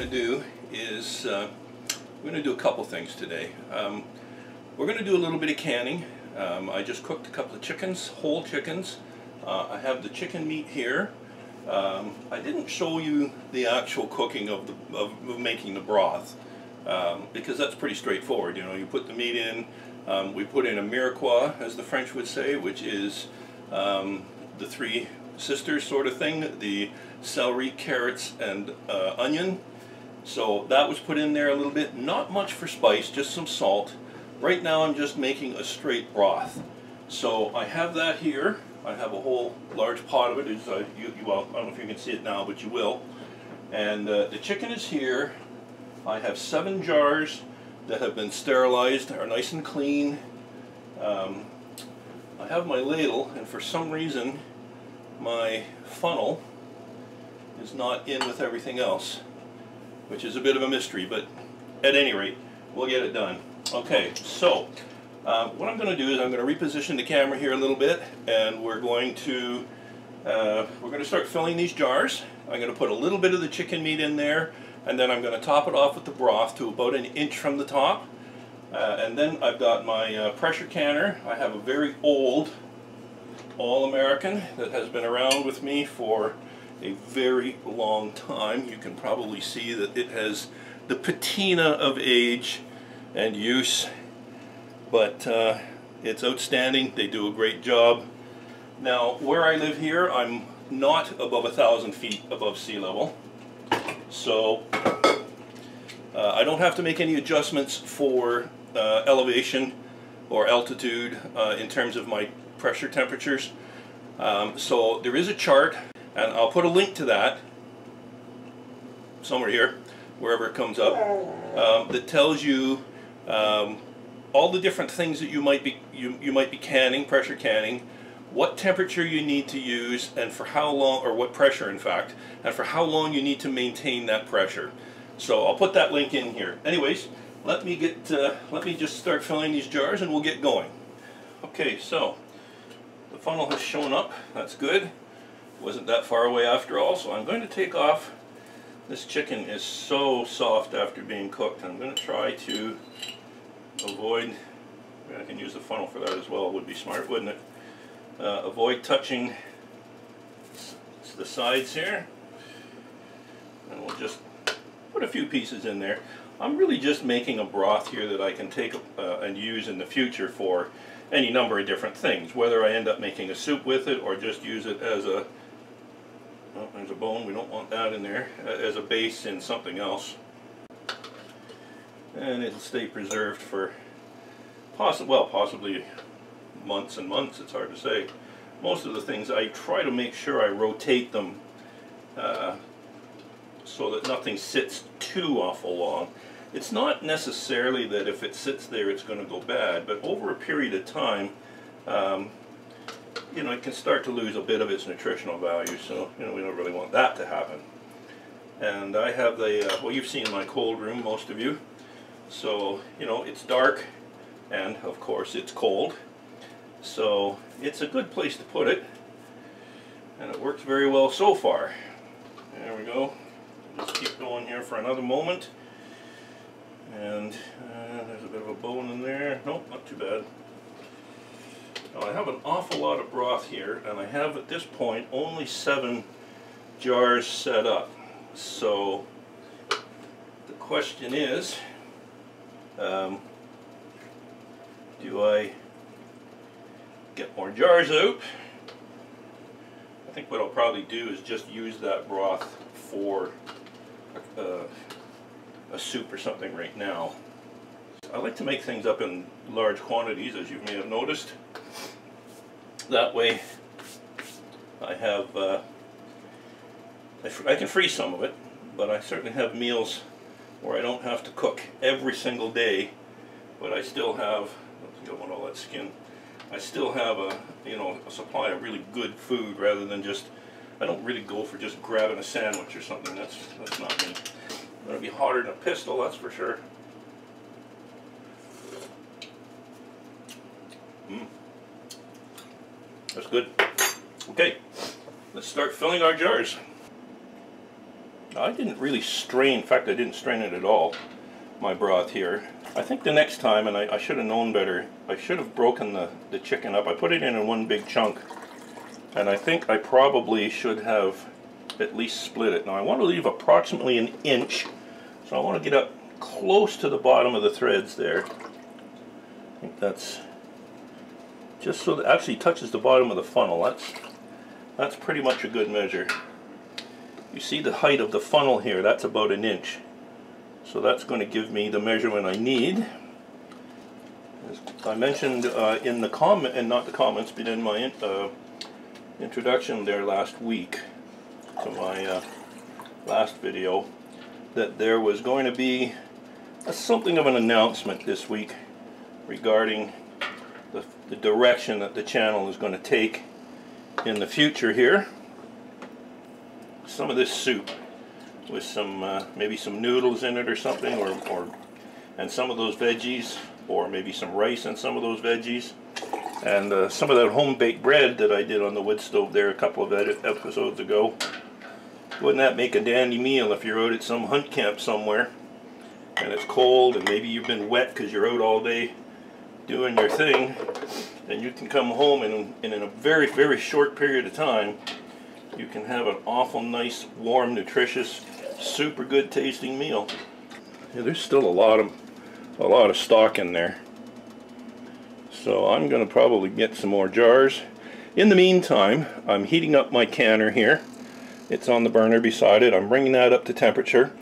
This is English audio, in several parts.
going to do is uh, we're going to do a couple things today. Um, we're going to do a little bit of canning. Um, I just cooked a couple of chickens, whole chickens. Uh, I have the chicken meat here. Um, I didn't show you the actual cooking of, the, of, of making the broth um, because that's pretty straightforward. You know, you put the meat in. Um, we put in a mirepoix, as the French would say, which is um, the three sisters sort of thing. The celery, carrots, and uh, onion. So that was put in there a little bit. Not much for spice, just some salt. Right now I'm just making a straight broth. So I have that here. I have a whole large pot of it. Uh, you, you, well, I don't know if you can see it now, but you will. And uh, the chicken is here. I have seven jars that have been sterilized, are nice and clean. Um, I have my ladle, and for some reason, my funnel is not in with everything else, which is a bit of a mystery, but at any rate, we'll get it done. Okay, so uh, what I'm going to do is I'm going to reposition the camera here a little bit, and we're going to uh, we're going to start filling these jars. I'm going to put a little bit of the chicken meat in there, and then I'm going to top it off with the broth to about an inch from the top. Uh, and then I've got my uh, pressure canner. I have a very old All-American that has been around with me for a very long time. You can probably see that it has the patina of age and use, but uh, it's outstanding. They do a great job. Now, where I live here, I'm not above a thousand feet above sea level, so uh, I don't have to make any adjustments for uh, elevation or altitude uh, in terms of my pressure temperatures. Um, so there is a chart and I'll put a link to that somewhere here, wherever it comes up, um, that tells you um, all the different things that you might be you, you might be canning, pressure canning, what temperature you need to use, and for how long, or what pressure in fact, and for how long you need to maintain that pressure. So I'll put that link in here. Anyways, let me get uh, let me just start filling these jars and we'll get going. Okay, so the funnel has shown up. That's good wasn't that far away after all, so I'm going to take off. This chicken is so soft after being cooked. I'm going to try to avoid, I can use the funnel for that as well, would be smart, wouldn't it? Uh, avoid touching the sides here. And we'll just put a few pieces in there. I'm really just making a broth here that I can take uh, and use in the future for any number of different things, whether I end up making a soup with it or just use it as a Oh, there's a bone, we don't want that in there, uh, as a base in something else. And it'll stay preserved for, possi well, possibly months and months, it's hard to say. Most of the things, I try to make sure I rotate them uh, so that nothing sits too awful long. It's not necessarily that if it sits there it's going to go bad, but over a period of time, um, you know, it can start to lose a bit of its nutritional value, so, you know, we don't really want that to happen. And I have the, uh, well, you've seen my cold room, most of you. So, you know, it's dark, and of course it's cold. So, it's a good place to put it. And it works very well so far. There we go. Just keep going here for another moment. And uh, there's a bit of a bone in there. Nope, not too bad. Now I have an awful lot of broth here, and I have at this point only seven jars set up. So the question is, um, do I get more jars out? I think what I'll probably do is just use that broth for uh, a soup or something right now. I like to make things up in large quantities, as you may have noticed. That way, I have, uh, I, I can freeze some of it, but I certainly have meals where I don't have to cook every single day, but I still have, don't want all that skin, I still have a, you know, a supply of really good food rather than just, I don't really go for just grabbing a sandwich or something, that's, that's not me. Going to be hotter than a pistol, that's for sure. That's good. Okay, let's start filling our jars. I didn't really strain, in fact I didn't strain it at all, my broth here. I think the next time, and I, I should have known better, I should have broken the, the chicken up. I put it in in one big chunk, and I think I probably should have at least split it. Now I want to leave approximately an inch, so I want to get up close to the bottom of the threads there. I think that's just so that actually touches the bottom of the funnel. That's that's pretty much a good measure. You see the height of the funnel here, that's about an inch. So that's going to give me the measurement I need. As I mentioned uh, in the comment, and not the comments, but in my uh, introduction there last week to my uh, last video, that there was going to be a, something of an announcement this week regarding the, direction that the channel is going to take in the future here. Some of this soup with some uh, maybe some noodles in it or something or, or and some of those veggies or maybe some rice and some of those veggies. And uh, some of that home baked bread that I did on the wood stove there a couple of episodes ago. Wouldn't that make a dandy meal if you're out at some hunt camp somewhere and it's cold and maybe you've been wet because you're out all day doing your thing and you can come home and, and in a very very short period of time you can have an awful nice warm nutritious super good tasting meal. Yeah, there's still a lot of a lot of stock in there. So I'm going to probably get some more jars. In the meantime, I'm heating up my canner here. It's on the burner beside it. I'm bringing that up to temperature.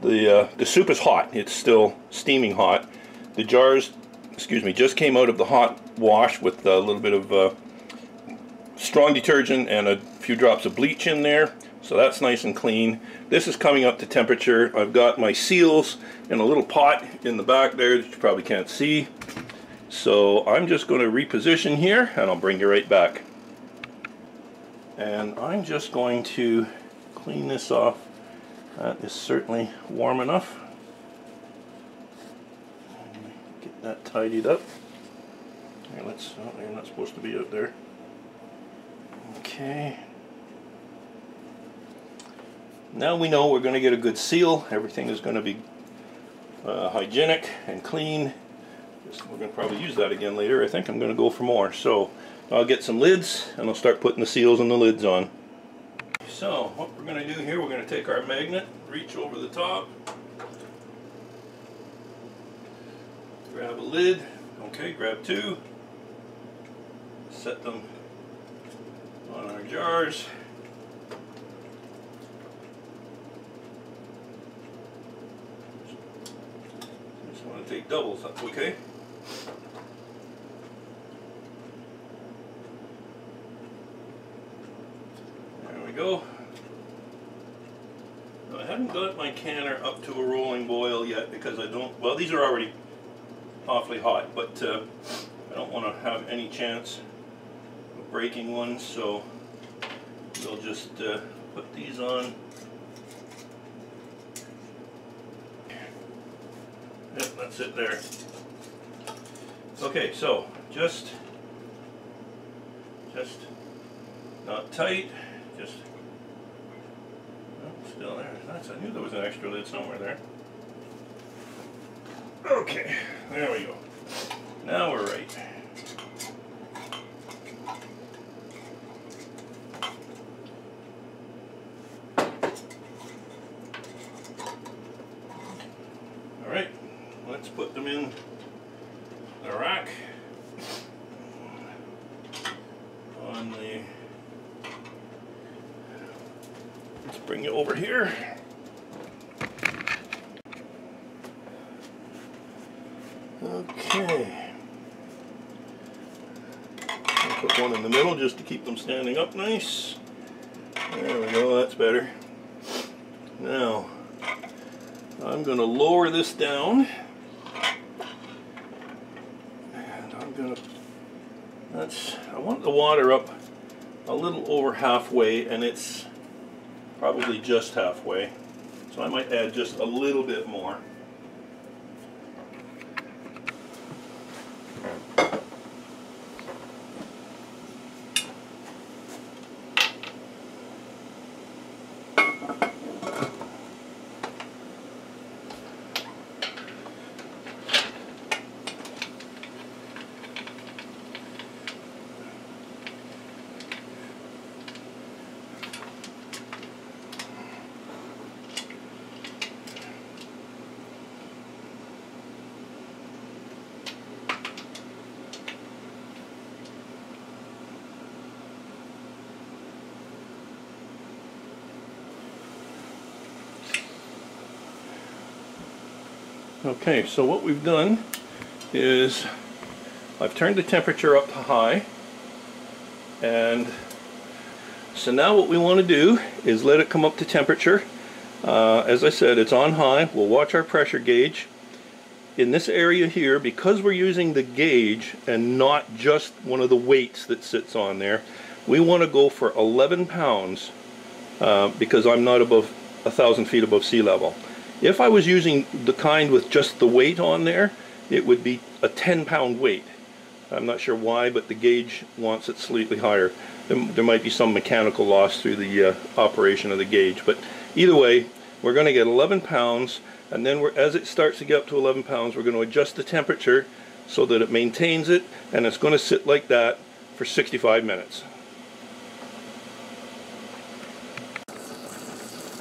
The, uh, the soup is hot. It's still steaming hot. The jars, excuse me, just came out of the hot wash with a little bit of uh, strong detergent and a few drops of bleach in there. So that's nice and clean. This is coming up to temperature. I've got my seals in a little pot in the back there that you probably can't see. So I'm just going to reposition here and I'll bring you right back. And I'm just going to clean this off. That is certainly warm enough. That tidied up. Here, let's, oh, you're not supposed to be out there. Okay. Now we know we're going to get a good seal. Everything is going to be uh, hygienic and clean. We're going to probably use that again later. I think I'm going to go for more. So I'll get some lids and I'll start putting the seals and the lids on. So what we're going to do here, we're going to take our magnet, reach over the top, grab a lid, okay, grab two, set them on our jars. I just want to take doubles, that's okay. There we go. I haven't got my canner up to a rolling boil yet because I don't, well these are already awfully hot, but uh, I don't want to have any chance of breaking one, so we'll just uh, put these on Yep, that's it there. Okay, so just, just not tight, just oh, still there. Nice. I knew there was an extra lid somewhere there. Okay, there we go. Now we're right. bring you over here. Okay. I'll put one in the middle just to keep them standing up nice. There we go, that's better. Now, I'm going to lower this down. And I'm going to, that's, I want the water up a little over halfway and it's probably just halfway. So I might add just a little bit more. Okay, so what we've done is I've turned the temperature up to high and so now what we want to do is let it come up to temperature. Uh, as I said, it's on high. We'll watch our pressure gauge. In this area here, because we're using the gauge and not just one of the weights that sits on there, we want to go for 11 pounds uh, because I'm not above a thousand feet above sea level. If I was using the kind with just the weight on there, it would be a 10 pound weight. I'm not sure why, but the gauge wants it slightly higher. There, might be some mechanical loss through the uh, operation of the gauge, but either way, we're going to get 11 pounds, and then as it starts to get up to 11 pounds, we're going to adjust the temperature so that it maintains it, and it's going to sit like that for 65 minutes.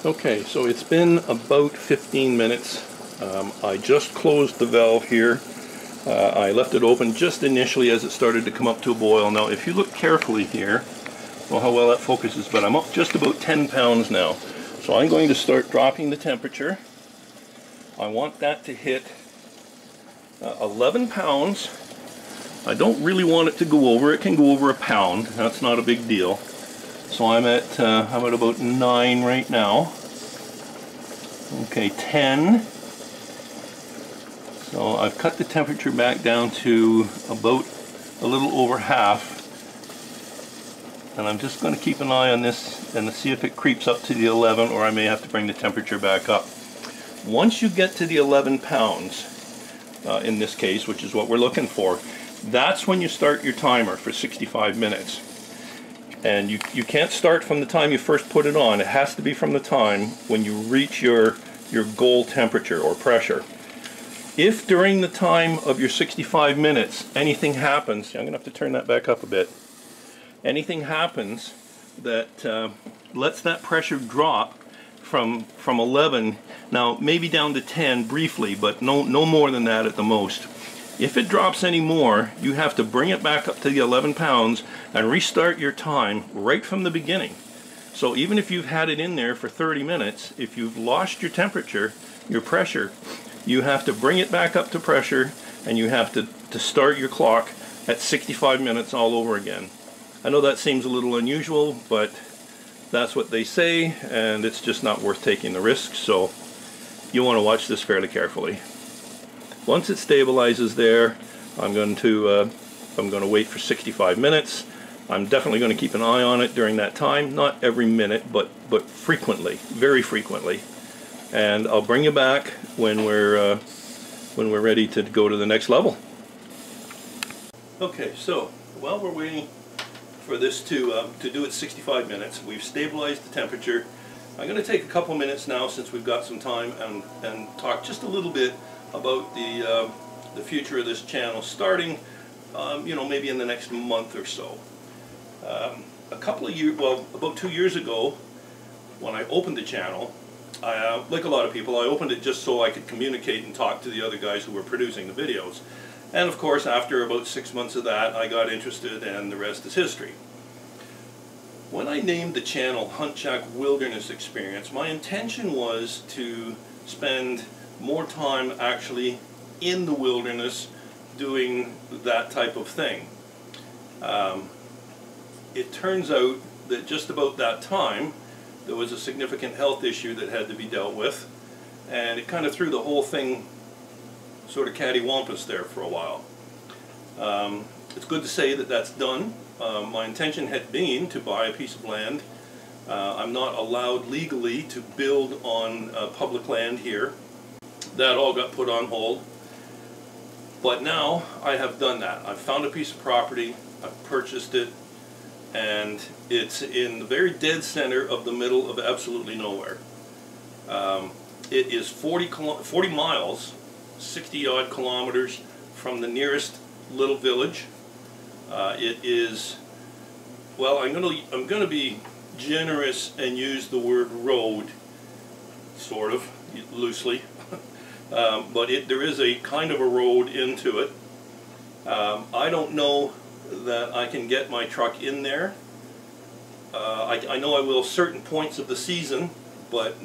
Okay, so it's been about 15 minutes. Um, I just closed the valve here. Uh, I left it open just initially as it started to come up to a boil. Now, if you look carefully here, well, how well that focuses, but I'm up just about 10 pounds now. So I'm going to start dropping the temperature. I want that to hit uh, 11 pounds. I don't really want it to go over. It can go over a pound. That's not a big deal. So I'm at uh, I'm at about nine right now. Okay, 10. So I've cut the temperature back down to about a little over half. And I'm just going to keep an eye on this and see if it creeps up to the 11 or I may have to bring the temperature back up. Once you get to the 11 pounds, uh, in this case, which is what we're looking for, that's when you start your timer for 65 minutes. And you, you can't start from the time you first put it on. It has to be from the time when you reach your, your goal temperature or pressure. If during the time of your 65 minutes anything happens, I'm going to have to turn that back up a bit, anything happens that uh, lets that pressure drop from from 11 now maybe down to 10 briefly but no no more than that at the most if it drops any more, you have to bring it back up to the 11 pounds and restart your time right from the beginning. So even if you've had it in there for 30 minutes, if you've lost your temperature, your pressure, you have to bring it back up to pressure and you have to, to start your clock at 65 minutes all over again. I know that seems a little unusual, but that's what they say and it's just not worth taking the risk. So you want to watch this fairly carefully. Once it stabilizes there, I'm going to uh, I'm going to wait for 65 minutes. I'm definitely going to keep an eye on it during that time, not every minute, but but frequently, very frequently. And I'll bring you back when we're uh, when we're ready to go to the next level. Okay, so while we're waiting for this to uh, to do it 65 minutes, we've stabilized the temperature. I'm going to take a couple minutes now since we've got some time and and talk just a little bit about the, uh, the future of this channel starting, um, you know, maybe in the next month or so. Um, a couple of years, well, about two years ago, when I opened the channel, I, uh, like a lot of people, I opened it just so I could communicate and talk to the other guys who were producing the videos. And of course, after about six months of that, I got interested and the rest is history. When I named the channel Hunt Shack Wilderness Experience, my intention was to spend more time actually in the wilderness doing that type of thing. Um, it turns out that just about that time there was a significant health issue that had to be dealt with and it kind of threw the whole thing sort of cattywampus there for a while. Um, it's good to say that that's done. Uh, my intention had been to buy a piece of land. Uh, I'm not allowed legally to build on uh, public land here that all got put on hold. But now I have done that. I've found a piece of property, I've purchased it, and it's in the very dead center of the middle of absolutely nowhere. Um, it is 40, 40 miles, 60 odd kilometers from the nearest little village. Uh, it is, well, I'm going to I'm going to be generous and use the word road, sort of loosely. Um, but it, there is a kind of a road into it. Um, I don't know that I can get my truck in there. Uh, I, I, know I will certain points of the season, but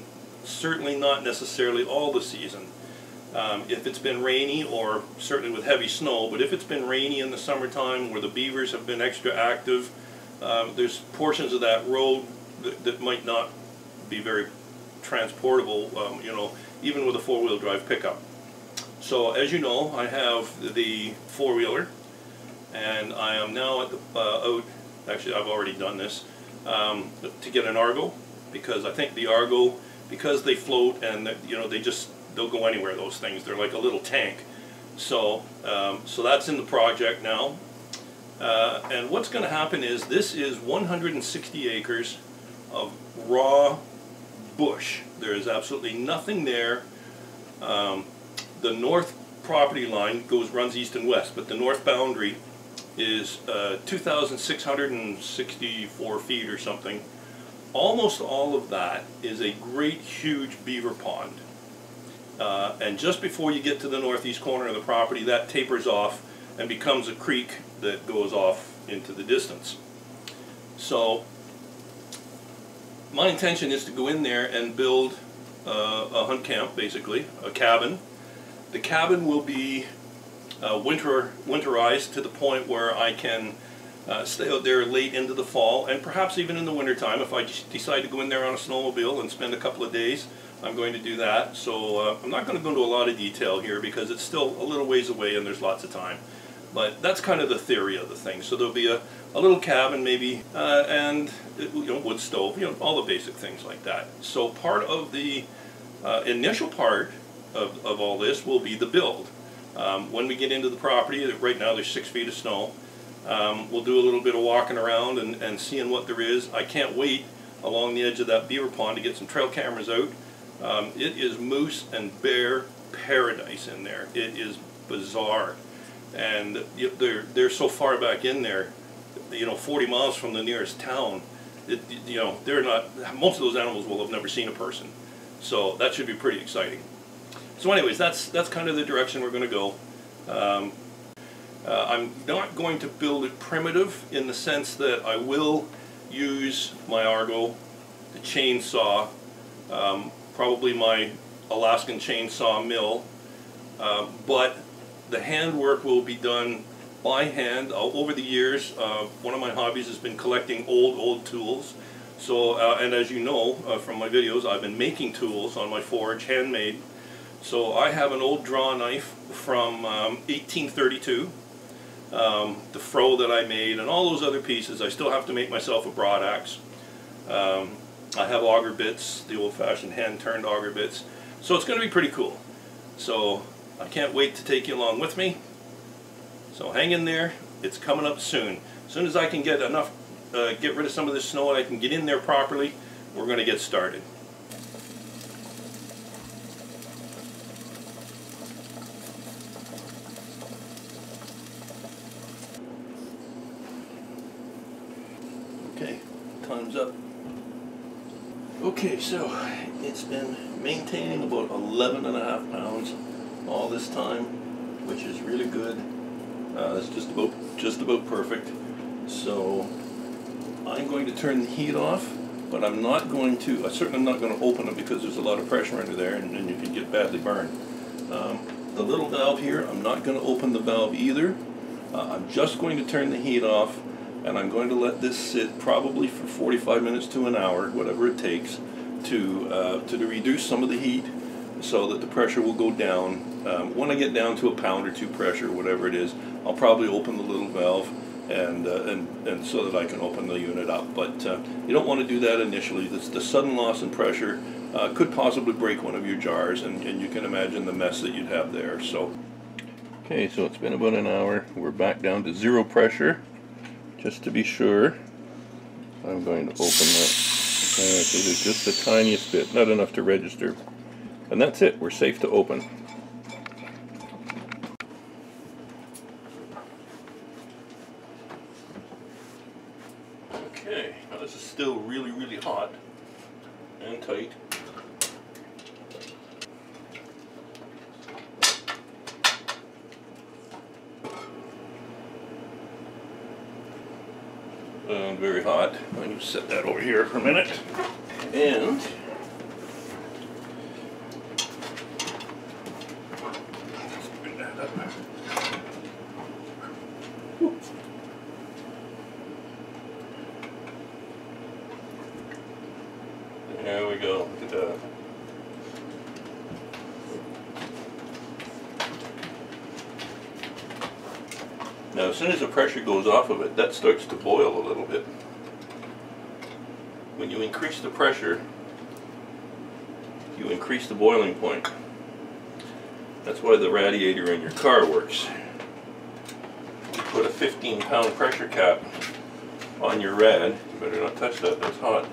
certainly not necessarily all the season. Um, if it's been rainy or certainly with heavy snow, but if it's been rainy in the summertime where the beavers have been extra active, um, there's portions of that road that, that might not be very transportable, um, you know, even with a four-wheel drive pickup. So as you know, I have the four-wheeler and I am now at the, uh, out, actually I've already done this, um, to get an Argo because I think the Argo, because they float and you know they just, they'll go anywhere those things, they're like a little tank. So, um, so that's in the project now. Uh, and what's going to happen is this is 160 acres of raw bush. There is absolutely nothing there. Um, the north property line goes runs east and west, but the north boundary is uh, 2,664 feet or something. Almost all of that is a great huge beaver pond. Uh, and just before you get to the northeast corner of the property, that tapers off and becomes a creek that goes off into the distance. So my intention is to go in there and build uh, a hunt camp, basically, a cabin. The cabin will be uh, winter winterized to the point where I can uh, stay out there late into the fall and perhaps even in the wintertime. If I decide to go in there on a snowmobile and spend a couple of days I'm going to do that. So uh, I'm not going to go into a lot of detail here because it's still a little ways away and there's lots of time. But that's kind of the theory of the thing. So there'll be a, a little cabin maybe uh, and you know wood stove you know all the basic things like that so part of the uh, initial part of, of all this will be the build um, when we get into the property, right now there's six feet of snow, um, we'll do a little bit of walking around and, and seeing what there is. I can't wait along the edge of that beaver pond to get some trail cameras out. Um, it is moose and bear paradise in there. It is bizarre. And they're, they're so far back in there, you know, 40 miles from the nearest town, it, you know, they're not, most of those animals will have never seen a person. So that should be pretty exciting. So anyways, that's, that's kind of the direction we're going to go. Um, uh, I'm not going to build it primitive in the sense that I will use my Argo, the chainsaw, um, probably my Alaskan chainsaw mill, uh, but the handwork will be done by hand. Uh, over the years, uh, one of my hobbies has been collecting old, old tools. So, uh, and as you know uh, from my videos, I've been making tools on my forge, handmade. So I have an old draw knife from um, 1832, um, the froe that I made, and all those other pieces. I still have to make myself a broad axe. Um, I have auger bits, the old-fashioned hand-turned auger bits. So it's going to be pretty cool. So I can't wait to take you along with me. So hang in there. It's coming up soon. As soon as I can get enough, uh, get rid of some of this snow and I can get in there properly, we're going to get started. Okay, time's up. Okay, so it's been maintaining about 11 and a half pounds all this time, which is really good. Uh, that's just about just about perfect. So I'm going to turn the heat off, but I'm not going to, I certainly am not going to open it because there's a lot of pressure under there and, and you can get badly burned. Um, the little valve here, I'm not going to open the valve either. Uh, I'm just going to turn the heat off and I'm going to let this sit probably for 45 minutes to an hour, whatever it takes, to, uh, to reduce some of the heat so that the pressure will go down. Um, when I get down to a pound or two pressure, whatever it is, I'll probably open the little valve and, uh, and, and so that I can open the unit up. But uh, you don't want to do that initially. This, the sudden loss in pressure uh, could possibly break one of your jars and, and you can imagine the mess that you'd have there. So. Okay, so it's been about an hour. We're back down to zero pressure just to be sure, I'm going to open that. Okay, there's just the tiniest bit, not enough to register. And that's it, we're safe to open. Okay, now this is still really, really hot and tight. uh, very hot. I'm going to set that over here for a minute. And There we go. Look at that. As soon as the pressure goes off of it, that starts to boil a little bit. When you increase the pressure, you increase the boiling point. That's why the radiator in your car works. You put a 15 pound pressure cap on your rad, you better not touch that, that's hot.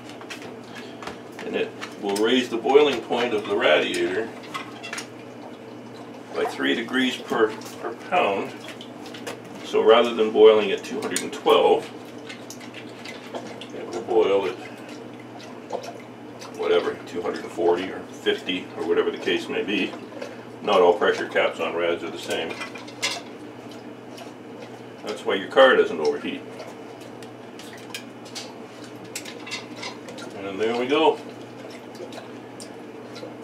And it will raise the boiling point of the radiator by 3 degrees per, per pound. So rather than boiling at 212, it will boil at whatever, 240 or 50 or whatever the case may be. Not all pressure caps on rads are the same. That's why your car doesn't overheat. And there we go.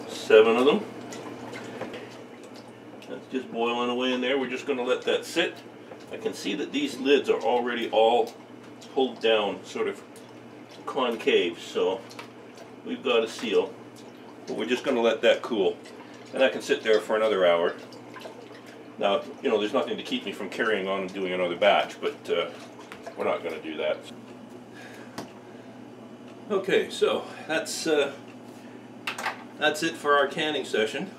Seven of them. That's just boiling away in there. We're just going to let that sit. I can see that these lids are already all pulled down, sort of concave, so we've got a seal. But we're just going to let that cool. And that can sit there for another hour. Now, you know, there's nothing to keep me from carrying on and doing another batch, but uh, we're not going to do that. Okay, so that's uh, that's it for our canning session.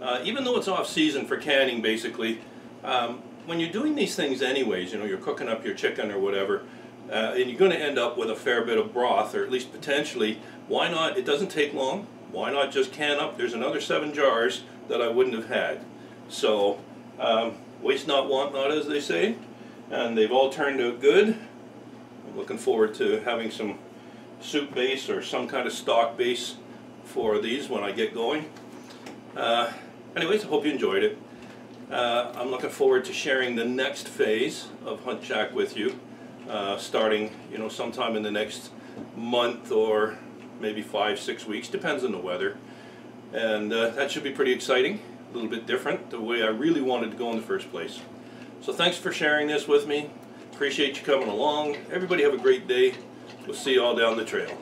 Uh, even though it's off season for canning, basically, um, when you're doing these things anyways, you know, you're cooking up your chicken or whatever, uh, and you're going to end up with a fair bit of broth, or at least potentially, why not, it doesn't take long, why not just can up, there's another seven jars that I wouldn't have had. So, um, waste not, want not, as they say, and they've all turned out good. I'm looking forward to having some soup base or some kind of stock base for these when I get going. Uh, anyways, I hope you enjoyed it. Uh, I'm looking forward to sharing the next phase of Hunt Shack with you, uh, starting you know sometime in the next month or maybe five, six weeks, depends on the weather. And uh, that should be pretty exciting, a little bit different, the way I really wanted to go in the first place. So thanks for sharing this with me. Appreciate you coming along. Everybody have a great day. We'll see you all down the trail.